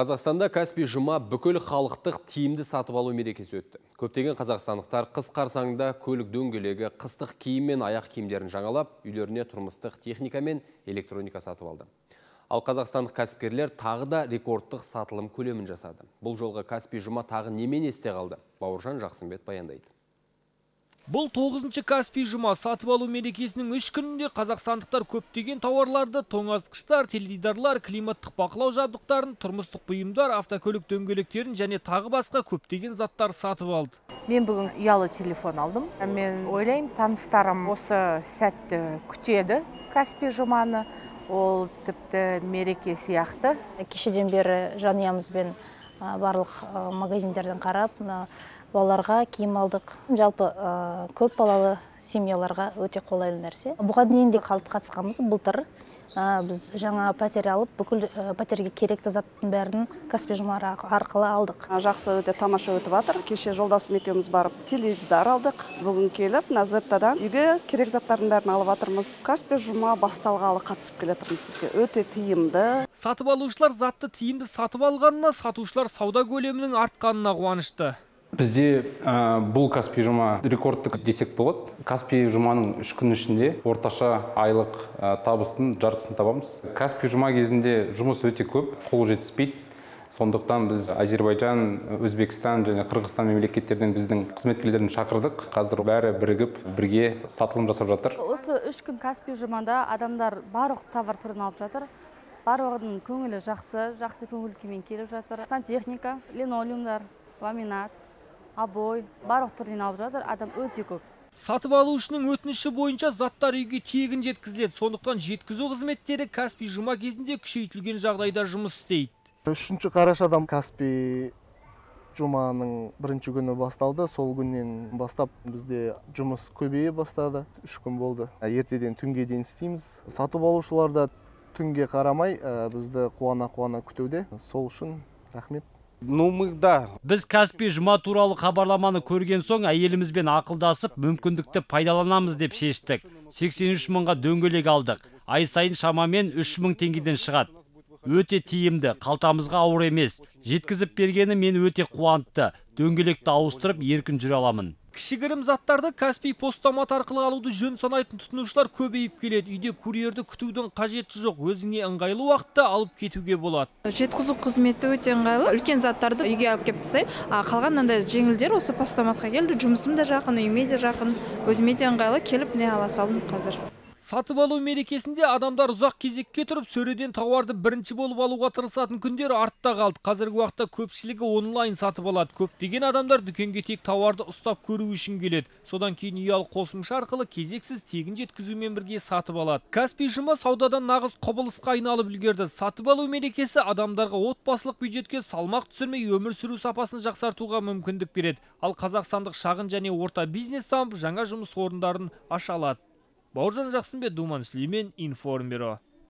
Қазақстанда Каспий жұма бүкіл халықтық тиімді сатып алу мерекесі өтті. Көптеген қазақстандықтар қыс қарсаңында көлік дөңгелегі, қыстық киім мен аяқ киімдерін жаңалап, үйлеріне тұрмыстық техника мен электроника сатып алды. Ал қазақстандық кәсіпкерлер тағы да рекордтық сатылым көлемін жасады. Бұл жолғы Каспий жұма тағы немен есте қалды? Бауыржан Жақсымбет баяндайды. Бұл 9-шы Каспий жұма сатып алу мерекесінің үш күнінде қазақстандықтар көптеген тауарларды, тоңазытқыштар, теледидарлар, климаттық бақылау жабдықтарын, тұрмыстық бұйымдар, автокөлік дөңгелектерін және тағы басқа көптеген заттар сатып алды. Мен бүгін ұялы телефон алдым. Мен ойлаймын, таныстарым осы сәтті күтеді Каспий жұманы. Ол тіпті мереке сияқты. Кешеден бері жанұямызбен барлық магазиндерден қарап, балаларға киім алдық. Жалпы көп балалы семьяларға өте қолайлы нәрсе. Бұған дейін де қатысқанбыз. Былтыр біз жаңа пәтер алып бүкіл пәтерге керекті заттың бәрін каспий жұмары арқылы алдық. Жақсы өте тамаша өтіп жатыр кеше жолдасым екеуміз барып теледидар алдық. Бүгін келіп мына зеттадан үйге керек заттардың бәрін алып жатырмыз каспий жұма басталғалы қатысып келе жатырмыз бізге. Өте тиімді. Сатып алушылар затты тиімді сатып алғанына сатушылар сауда көлемінің артқанына қуанышты. Бізде бұл каспий жұма рекордтық десек болады. Каспий жұманың үш күн ішінде орташа айлық табыстың жартысын табамыз. Каспий жұма кезінде жұмыс өте көп қол жетіспейді. Сондықтан біз әзербайжан өзбекстан және қырғызстан мемлекеттерінен біздің қызметкерлерін шақырдық. Қазір бәрі бірігіп бірге сатылым жасап жатыр. Осы үш күн каспий жұмада адамдар барлық товар түрін алып жатыр. Барлығының көңілі жақсы жақсы көңіл күймен келіп жатыр. Сантехника линолеумдар ламинат обой барлық түрінен алып жатыр адам өте көп. Сатып алушының өтініші бойынша заттар үйге тегін жеткізіледі. Сондықтан жеткізу қызметтері каспий жұма кезінде күшейтілген жағдайда жұмыс істейді. Үшінші қарашадан каспий жұманың бірінші күні басталды. Сол күннен бастап бізде жұмыс көбейе бастады. Үш күн болды. Ертеден түнге дейін істейміз. Сатып алушылар да түнге қарамай бізді қуана қуана күтуде. Сол үшін рахмет. Ну мы да. Біз каспий жұма туралы хабарламаны көрген соң әйелімізбен ақылдасып мүмкіндікті пайдаланамыз деп шештік. 83 мыңға дөңгелек алдық. Ай сайын шамамен 3 мың теңгеден шығады. Өте тиімді қалтамызға ауыр емес. Жеткізіп бергені мен өте қуантты. Дөңгелекті ауыстырып еркін жүре аламын. Кішігірім заттарды каспий постамат арқылы алуды жөн санайтын тұтынушылар көбейіп келеді. Үйде курьерді күтудің қажеті жоқ. Өзіңе ыңғайлы уақытта алып кетуге болады. Жеткізу қызметі өте ыңғайлы. Үлкен заттарды үйге алып келіп тастайды а қалған мынандай жеңілдер осы постаматқа келді. Жұмысым да жақын үйіме де жақын. Өзіме де ыңғайлы келіп міне ала салдым қазір. Сатып алу мерекесінде адамдар ұзақ кезекке тұрып сөреден тауарды бірінші болып алуға тырысатын күндер артта қалды. Қазіргі уақытта көпшілігі онлайн сатып алады. Көптеген адамдар дүкенге тек тауарды ұстап көру үшін келеді. Содан кейін ұялы қосымша арқылы кезексіз тегін жеткізумен бірге сатып алады. Каспий жұма саудадан нағыз құбылысқа айналып үлгерді. Сатып алу мерекесі адамдарға отбасылық бюджетке салмақ түсірмей өмір сүру сапасын жақсартуға мүмкіндік береді. Ал қазақстандық шағын және орта бизнес дамып жаңа жұмыс орындарын аша алады. Бауыржан жақсымбет думан сүлеймен информбюро.